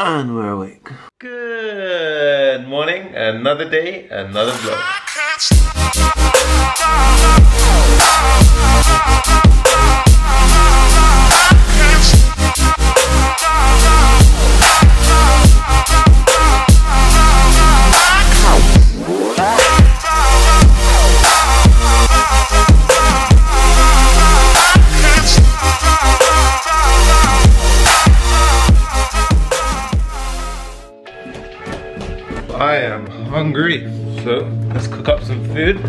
And we're awake. Good morning, another day, another vlog. I am hungry, so let's cook up some food.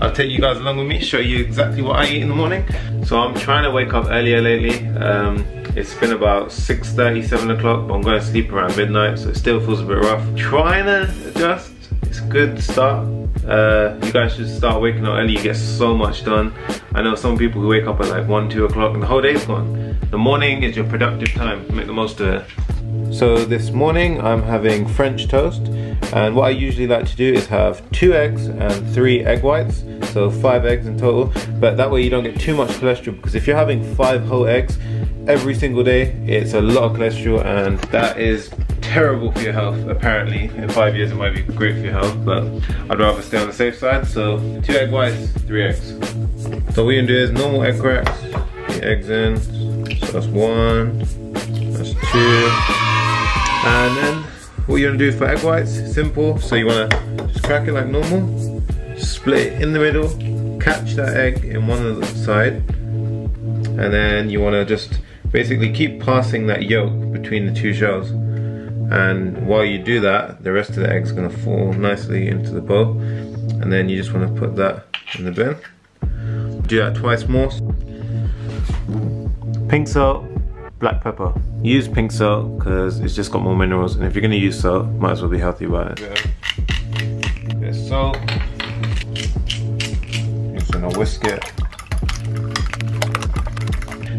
I'll take you guys along with me, show you exactly what I eat in the morning. So I'm trying to wake up earlier lately. Um, it's been about 6.30, 7 o'clock, but I'm going to sleep around midnight, so it still feels a bit rough. Trying to adjust, it's a good start. Uh, you guys should start waking up early, you get so much done. I know some people who wake up at like 1, 2 o'clock and the whole day's gone. The morning is your productive time, make the most of it. So this morning I'm having French toast and what I usually like to do is have two eggs and three egg whites so five eggs in total but that way you don't get too much cholesterol because if you're having five whole eggs every single day it's a lot of cholesterol and that is terrible for your health apparently. In five years it might be great for your health but I'd rather stay on the safe side so two egg whites three eggs. So what you're gonna do is normal egg cracks the eggs in so that's one that's two and then what you're gonna do for egg whites, simple. So you wanna just crack it like normal, split it in the middle, catch that egg in one of the side, and then you wanna just basically keep passing that yolk between the two shells. And while you do that, the rest of the egg's gonna fall nicely into the bowl. And then you just wanna put that in the bin. Do that twice more. Pink salt, black pepper. Use pink salt because it's just got more minerals and if you're going to use salt, might as well be healthy about it. Bit of salt. Just to whisk it.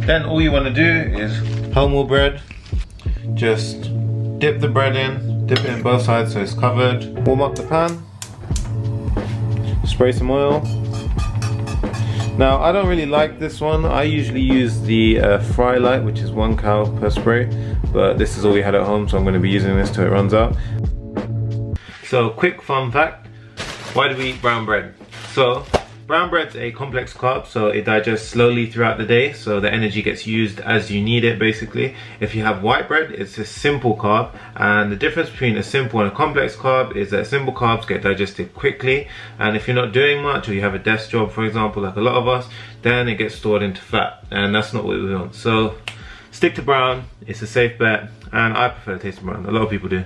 Then all you want to do is wholemeal bread. Just dip the bread in, dip it in both sides so it's covered. Warm up the pan. Spray some oil. Now I don't really like this one. I usually use the uh, Frylight, which is one cow per spray, but this is all we had at home, so I'm going to be using this till it runs out. So quick fun fact, why do we eat brown bread? So brown bread's a complex carb, so it digests slowly throughout the day, so the energy gets used as you need it basically. If you have white bread, it's a simple carb, and the difference between a simple and a complex carb is that simple carbs get digested quickly, and if you're not doing much, or you have a desk job for example, like a lot of us, then it gets stored into fat, and that's not what we want. So stick to brown, it's a safe bet, and I prefer the taste brown, a lot of people do.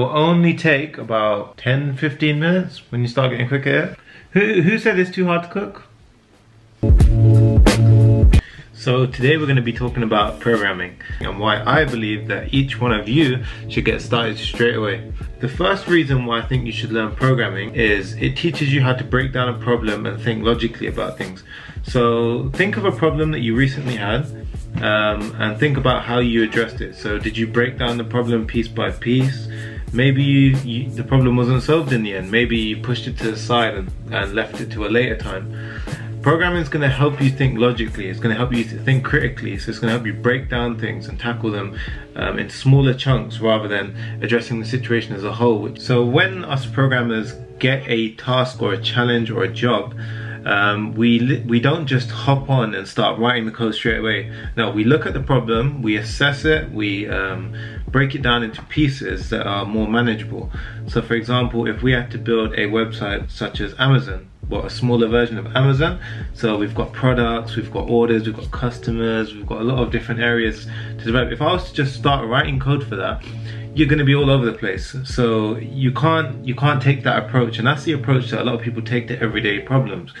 Will only take about 10, 15 minutes when you start getting quick. Who, who said it's too hard to cook? So today we're going to be talking about programming and why I believe that each one of you should get started straight away. The first reason why I think you should learn programming is it teaches you how to break down a problem and think logically about things. So think of a problem that you recently had um, and think about how you addressed it. So did you break down the problem piece by piece? Maybe you, you, the problem wasn't solved in the end. Maybe you pushed it to the side and, and left it to a later time. Programming is going to help you think logically. It's going to help you think critically. So it's going to help you break down things and tackle them um, in smaller chunks rather than addressing the situation as a whole. So when us programmers get a task or a challenge or a job, um, we we don't just hop on and start writing the code straight away. No, we look at the problem, we assess it, we um, break it down into pieces that are more manageable. So for example, if we had to build a website such as Amazon, well, a smaller version of Amazon. So we've got products, we've got orders, we've got customers, we've got a lot of different areas to develop. If I was to just start writing code for that, you're going to be all over the place. So you can't you can't take that approach, and that's the approach that a lot of people take to everyday problems.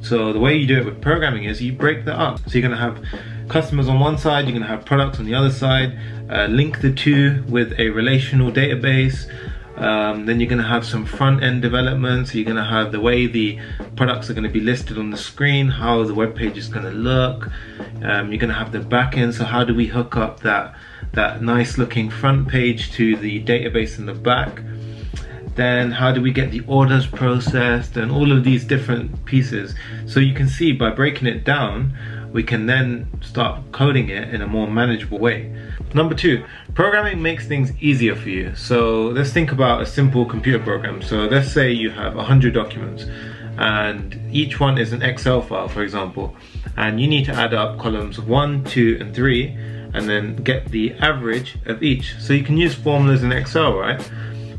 So the way you do it with programming is you break that up. So you're going to have customers on one side, you're going to have products on the other side. Uh, link the two with a relational database. Um, then you're going to have some front end development. So you're going to have the way the products are going to be listed on the screen, how the web page is going to look. Um, you're going to have the back end, so how do we hook up that, that nice looking front page to the database in the back. Then how do we get the orders processed and all of these different pieces. So you can see by breaking it down, we can then start coding it in a more manageable way. Number two, programming makes things easier for you. So let's think about a simple computer program. So let's say you have 100 documents and each one is an Excel file, for example, and you need to add up columns one, two, and three, and then get the average of each. So you can use formulas in Excel, right?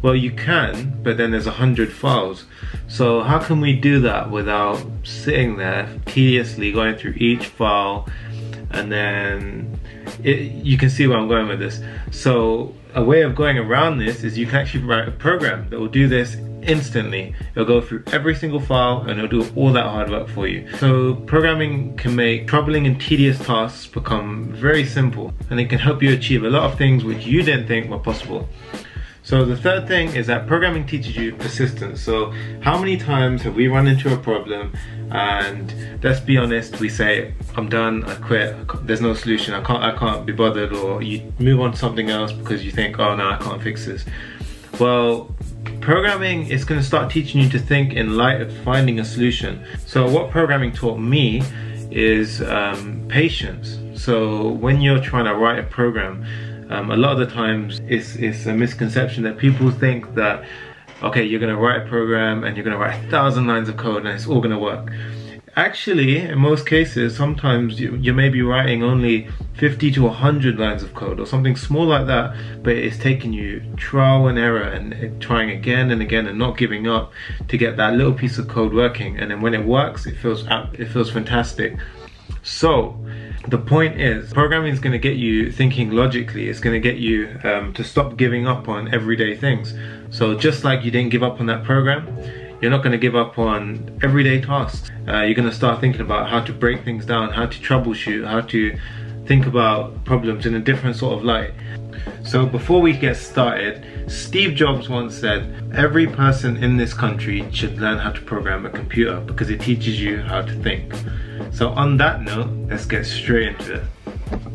Well, you can, but then there's a hundred files. So how can we do that without sitting there tediously going through each file and then it, you can see where I'm going with this. So a way of going around this is you can actually write a program that will do this instantly. It'll go through every single file and it'll do all that hard work for you. So programming can make troubling and tedious tasks become very simple and it can help you achieve a lot of things which you didn't think were possible. So the third thing is that programming teaches you persistence. So how many times have we run into a problem and let's be honest, we say, I'm done, I quit, there's no solution, I can't, I can't be bothered or you move on to something else because you think, oh no, I can't fix this. Well, programming is going to start teaching you to think in light of finding a solution. So what programming taught me is um, patience. So when you're trying to write a program, um, a lot of the times it's, it's a misconception that people think that okay you're gonna write a program and you're gonna write a thousand lines of code and it's all gonna work. Actually in most cases sometimes you, you may be writing only 50 to 100 lines of code or something small like that but it's taking you trial and error and trying again and again and not giving up to get that little piece of code working. And then when it works it feels it feels fantastic so the point is, programming is going to get you thinking logically. It's going to get you um, to stop giving up on everyday things. So just like you didn't give up on that program, you're not going to give up on everyday tasks. Uh, you're going to start thinking about how to break things down, how to troubleshoot, how to think about problems in a different sort of light. So before we get started, Steve Jobs once said, every person in this country should learn how to program a computer because it teaches you how to think. So on that note, let's get straight into it.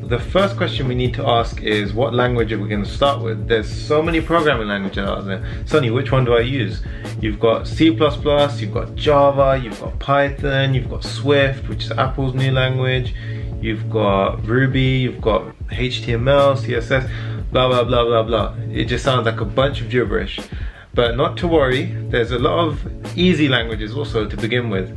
The first question we need to ask is what language are we going to start with? There's so many programming languages out there. Sonny, which one do I use? You've got C++, you've got Java, you've got Python, you've got Swift, which is Apple's new language, you've got Ruby, you've got HTML, CSS, blah blah blah blah blah. It just sounds like a bunch of gibberish. But not to worry, there's a lot of easy languages also to begin with.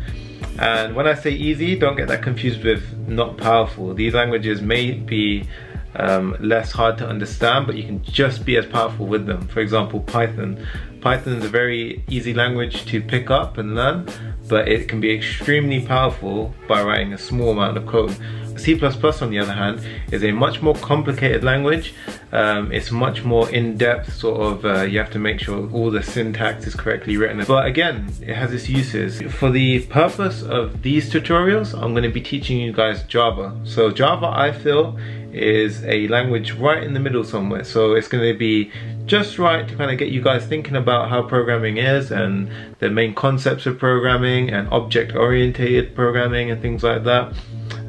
And when I say easy, don't get that confused with not powerful. These languages may be um, less hard to understand, but you can just be as powerful with them. For example, Python. Python is a very easy language to pick up and learn, but it can be extremely powerful by writing a small amount of code. C++ on the other hand is a much more complicated language. Um, it's much more in-depth sort of, uh, you have to make sure all the syntax is correctly written. But again, it has its uses. For the purpose of these tutorials, I'm going to be teaching you guys Java. So Java, I feel, is a language right in the middle somewhere. So it's going to be just right to kind of get you guys thinking about how programming is and the main concepts of programming and object oriented programming and things like that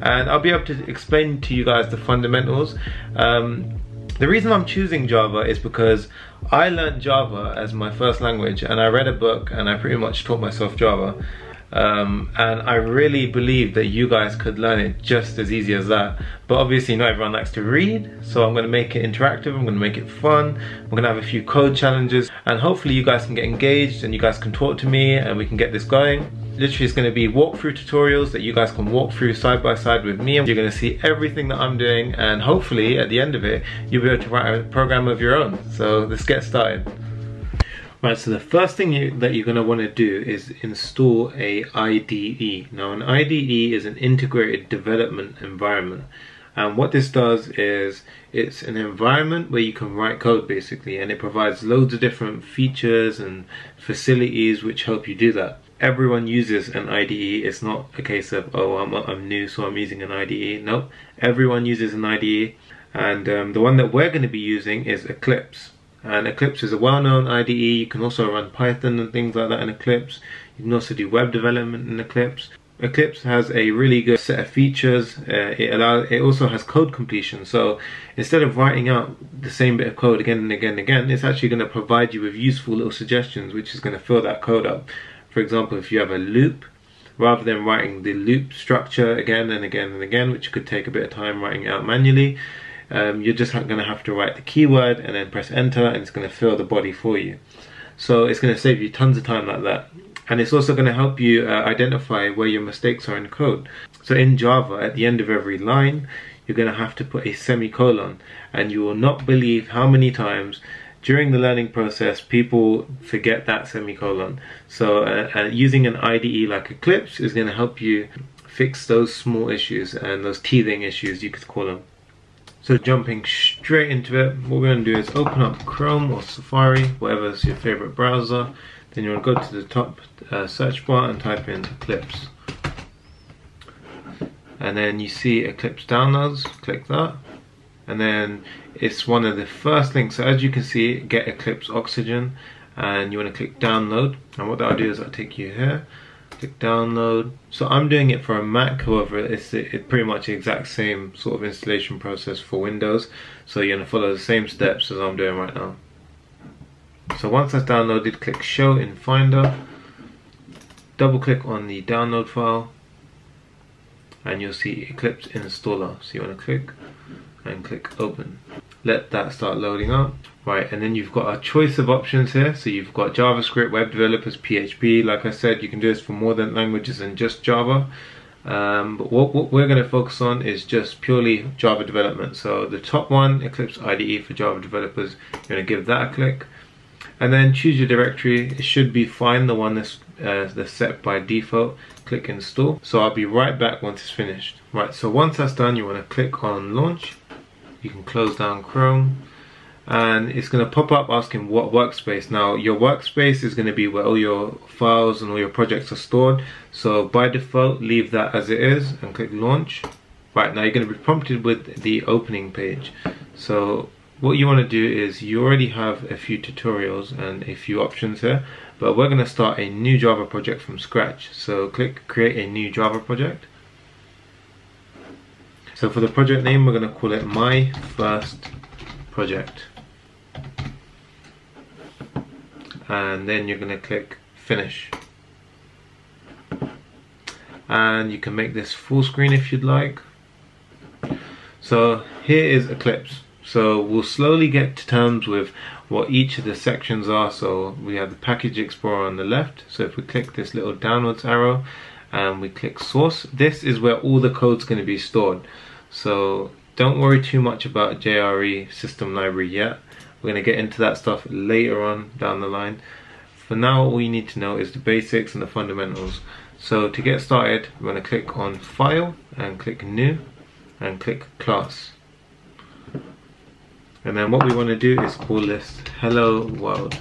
and I'll be able to explain to you guys the fundamentals. Um, the reason I'm choosing Java is because I learned Java as my first language and I read a book and I pretty much taught myself Java. Um, and I really believe that you guys could learn it just as easy as that. But obviously not everyone likes to read, so I'm gonna make it interactive, I'm gonna make it fun, we're gonna have a few code challenges, and hopefully you guys can get engaged and you guys can talk to me and we can get this going literally it's going to be walkthrough tutorials that you guys can walk through side by side with me and you're going to see everything that I'm doing and hopefully at the end of it you'll be able to write a program of your own. So let's get started. Right so the first thing you, that you're going to want to do is install a IDE now an IDE is an integrated development environment and what this does is it's an environment where you can write code basically and it provides loads of different features and facilities which help you do that everyone uses an IDE. It's not a case of, oh, I'm, I'm new, so I'm using an IDE. No, nope. everyone uses an IDE. And um, the one that we're going to be using is Eclipse. And Eclipse is a well-known IDE. You can also run Python and things like that in Eclipse. You can also do web development in Eclipse. Eclipse has a really good set of features. Uh, it allows. It also has code completion. So instead of writing out the same bit of code again and again and again, it's actually going to provide you with useful little suggestions, which is going to fill that code up. For example, if you have a loop, rather than writing the loop structure again and again and again, which could take a bit of time writing out manually, um, you're just going to have to write the keyword and then press enter, and it's going to fill the body for you. So it's going to save you tons of time like that and it's also going to help you uh, identify where your mistakes are in code. So in Java, at the end of every line, you're going to have to put a semicolon, and you will not believe how many times during the learning process people forget that semicolon. So uh, uh, using an IDE like Eclipse is going to help you fix those small issues and those teething issues, you could call them. So jumping straight into it, what we're going to do is open up Chrome or Safari, whatever is your favorite browser. Then you want to go to the top uh, search bar and type in Eclipse. And then you see Eclipse downloads, click that. And then it's one of the first links. So as you can see, get Eclipse Oxygen. And you want to click download. And what that'll do is I'll take you here. Click download. So I'm doing it for a Mac, however, it's, pretty much the exact same sort of installation process for Windows. So you're going to follow the same steps as I'm doing right now. So once that's downloaded, click show in Finder, double click on the download file, and you'll see Eclipse installer. So you want to click and click open. Let that start loading up. Right, and then you've got a choice of options here. So you've got JavaScript, web developers, PHP. Like I said, you can do this for more than languages than just Java. Um, but what, what we're going to focus on is just purely Java development. So the top one, Eclipse IDE for Java developers, you're going to give that a click and then choose your directory it should be fine the one that's, uh, that's set by default click install so I'll be right back once it's finished right so once that's done you want to click on launch you can close down Chrome. And it's going to pop up asking what workspace. Now your workspace is going to be where all your files and all your projects are stored. So by default leave that as it is and click launch. Right now you're going to be prompted with the opening page. So what you want to do is you already have a few tutorials and a few options here but we're going to start a new Java project from scratch. So click create a new Java project so for the project name we're going to call it my first project and then you're going to click finish and you can make this full screen if you'd like so here is Eclipse so we'll slowly get to terms with what each of the sections are. So we have the package explorer on the left. So if we click this little downwards arrow and we click source, this is where all the code's going to be stored. So don't worry too much about JRE system library yet. We're going to get into that stuff later on down the line. For now, all you need to know is the basics and the fundamentals. So to get started, we're going to click on File and click New and click Class. And then what we want to do is call this hello world.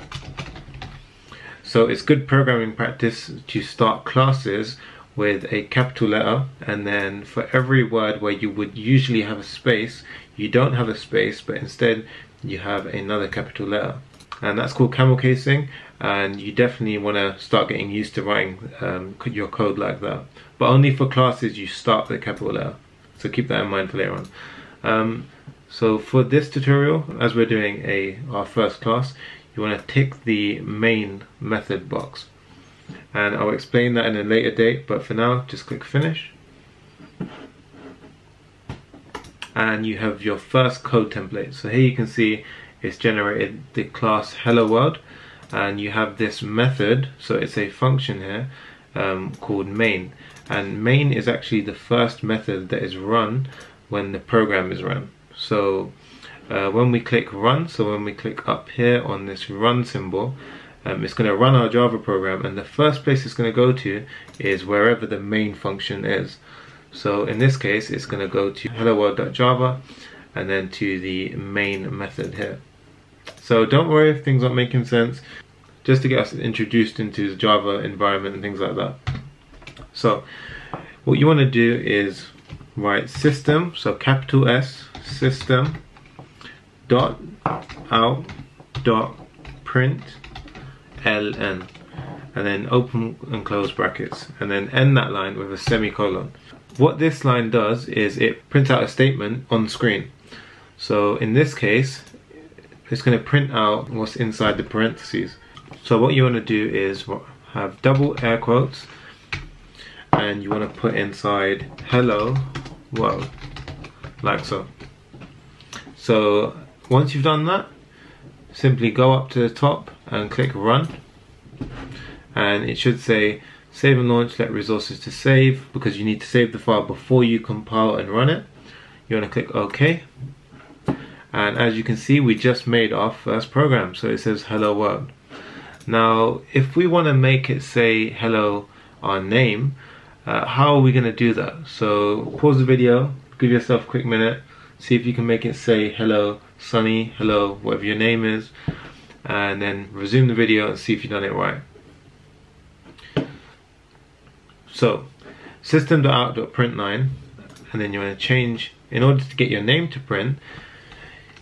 So it's good programming practice to start classes with a capital letter and then for every word where you would usually have a space, you don't have a space but instead you have another capital letter. And that's called camel casing and you definitely want to start getting used to writing um, your code like that. But only for classes you start with a capital letter. So keep that in mind for later on. Um, so for this tutorial, as we're doing a our first class, you want to tick the main method box. And I'll explain that in a later date, but for now, just click finish. And you have your first code template. So here you can see it's generated the class hello world and you have this method, so it's a function here um, called main. And main is actually the first method that is run when the program is run. So uh, when we click run, so when we click up here on this run symbol, um, it's going to run our Java program and the first place it's going to go to is wherever the main function is. So in this case, it's going to go to hello world.java and then to the main method here. So don't worry if things aren't making sense, just to get us introduced into the Java environment and things like that. So what you want to do is write system, so capital S, system dot out dot print ln and then open and close brackets and then end that line with a semicolon. What this line does is it prints out a statement on screen. So in this case, it's going to print out what's inside the parentheses. So what you want to do is have double air quotes and you want to put inside hello world like so. So once you've done that, simply go up to the top and click run. And it should say save and launch let resources to save because you need to save the file before you compile and run it. You want to click OK. And as you can see we just made our first program so it says hello world. Now if we want to make it say hello our name uh, how are we going to do that? So pause the video give yourself a quick minute see if you can make it say hello Sonny hello whatever your name is and then resume the video and see if you've done it right. So system.out.println and then you want to change in order to get your name to print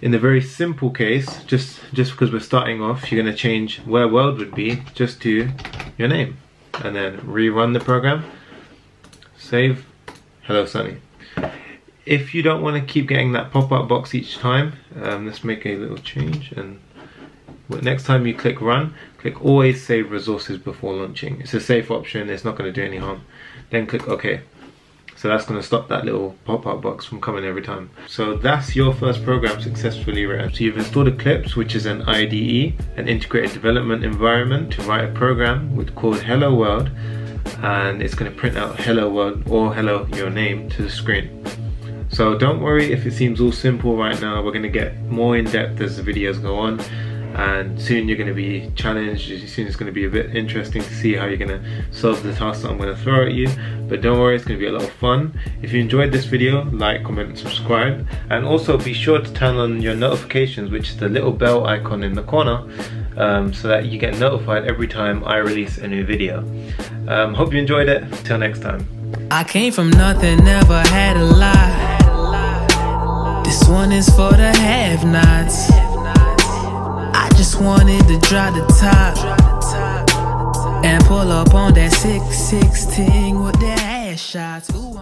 in the very simple case just just because we're starting off you're going to change where world would be just to your name and then rerun the program. Save. Hello Sonny if you don't want to keep getting that pop-up box each time um, let's make a little change and next time you click run, click always save resources before launching. It's a safe option, it's not going to do any harm. Then click OK. So that's going to stop that little pop-up box from coming every time. So that's your first program successfully written. So you've installed Eclipse, which is an IDE, an integrated development environment to write a program with called Hello World. And it's going to print out Hello World or Hello Your Name to the screen. So don't worry if it seems all simple right now. We're going to get more in depth as the videos go on. And soon you're going to be challenged. Soon it's going to be a bit interesting to see how you're going to solve the task that I'm going to throw at you. But don't worry it's going to be a lot of fun. If you enjoyed this video like comment and subscribe. And also be sure to turn on your notifications which is the little bell icon in the corner um, so that you get notified every time I release a new video. Um, hope you enjoyed it. Till next time. I came from nothing never had a this one is for the have-nots I just wanted to drop the top and pull up on that 616 with the ass shots. Ooh,